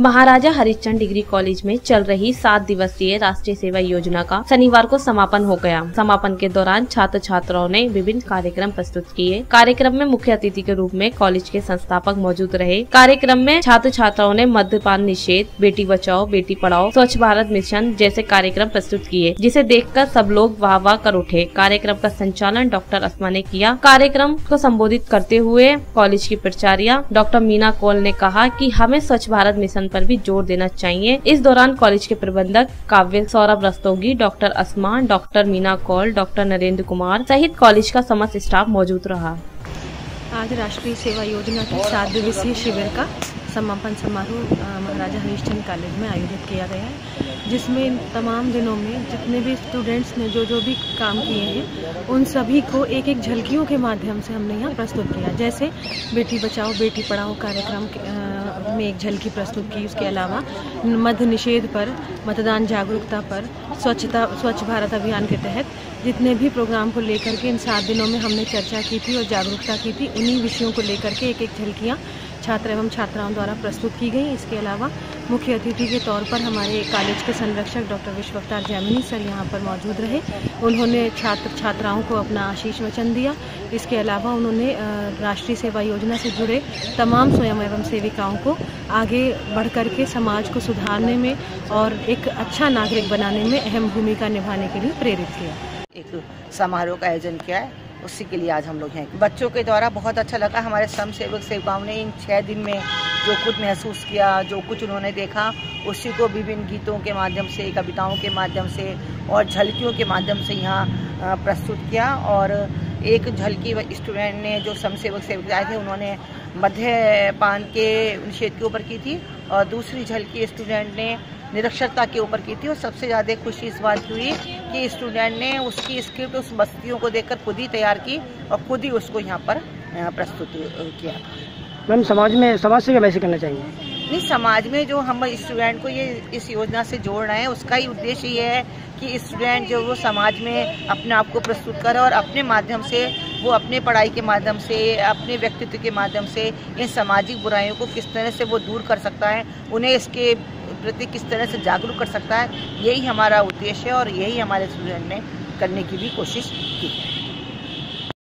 महाराजा Harishchand degree college में चल रही सात दिवसीय राष्ट्रीय सेवा योजना का शनिवार को समापन हो गया। समापन के दौरान छात्र छात्राओं ने विभिन्न कार्यक्रम प्रस्तुत किए। कार्यक्रम में मुख्य अतिथि के रूप में कॉलेज के संस्थापक मौजूद रहे। कार्यक्रम में छात्र छात्राओं ने मद्यपान निषेध, बेटी बचाओ, बेटी पढ़ाओ, स्वच्छ भारत मिशन जैसे कार्यक्रम प्रस्तुत किए, जिसे देखकर सब लोग वाह वाह कर उठे। कार्यक्रम का संचालन डॉक्टर असमा ने किया। कार्यक्रम को संबोधित करते हुए कॉलेज की प्राचार्य डॉक्टर मीना कौल ने कहा की हमें स्वच्छ भारत मिशन पर भी ज़ोर देना चाहिए। इस दौरान कॉलेज के प्रबंधक Kavya Saurabh Rastogi, doctor Asman, doctor Meena Kaul, doctor Narendra Kumar सहित कॉलेज का समस्त स्टाफ मौजूद रहा। आज राष्ट्रीय सेवा योजना के सात दिवसीय शिविर का समापन समारोह महाराजा हरीशचंद कॉलेज में आयोजित किया गया है, जिसमें तमाम दिनों में जितने भी स्टूडेंट्स ने जो जो भी काम किए हैं, उन सभी को एक एक झलकियों के माध्यम से हमने यहाँ प्रस्तुत किया। जैसे बेटी बचाओ, बेटी पढ़ाओ कार्यक्रम में एक झलकी प्रस्तुत की। उसके अलावा मध्य निषेध पर, मतदान जागरूकता पर, स्वच्छता, स्वच्छ भारत अभियान के तहत जितने भी प्रोग्राम को लेकर के इन सात दिनों में हमने चर्चा की थी और जागरूकता की थी, उन्हीं विषयों को लेकर के एक एक झलकियाँ छात्र एवं छात्राओं द्वारा प्रस्तुत की गई। इसके अलावा मुख्य अतिथि के तौर पर हमारे कॉलेज के संरक्षक डॉक्टर विश्वकतार जैमिनी सर यहाँ पर मौजूद रहे। उन्होंने छात्र छात्राओं को अपना आशीष वचन दिया। इसके अलावा उन्होंने राष्ट्रीय सेवा योजना से जुड़े तमाम स्वयं एवं सेविकाओं को आगे बढ़ कर के समाज को सुधारने में और एक अच्छा नागरिक बनाने में अहम भूमिका निभाने के लिए प्रेरित किया। एक समारोह का आयोजन किया है। उसी के लिए आज हम लोग हैं। बच्चों के द्वारा बहुत अच्छा लगा। हमारे स्वयं सेवक सेविकाओं ने इन छः दिन में जो खुद महसूस किया, जो कुछ उन्होंने देखा, उसी को विभिन्न गीतों के माध्यम से, कविताओं के माध्यम से और झलकियों के माध्यम से यहाँ प्रस्तुत किया और एक झलकी स्टूडेंट ने जो सम सेवक सेवक आए थे, उन्होंने मध्यपान के निषेध के ऊपर की थी और दूसरी झलकी स्टूडेंट ने निरक्षरता के ऊपर की थी और सबसे ज़्यादा खुशी इस बात की हुई कि स्टूडेंट ने उसकी स्क्रिप्ट, उस बस्तियों को देखकर खुद ही तैयार की और खुद ही उसको यहाँ पर प्रस्तुत किया मैम, समाज में, समाज से क्या वैसे करना चाहिए। नहीं, समाज में जो हम स्टूडेंट को ये इस योजना से जोड़ रहे हैं, उसका ही उद्देश्य ये है कि स्टूडेंट जो वो समाज में अपने आप को प्रस्तुत करे और अपने माध्यम से, वो अपने पढ़ाई के माध्यम से, अपने व्यक्तित्व के माध्यम से इन सामाजिक बुराइयों को किस तरह से वो दूर कर सकता है, उन्हें इसके प्रति किस तरह से जागरूक कर सकता है, यही हमारा उद्देश्य है और यही हमारे स्टूडेंट ने करने की भी कोशिश की है।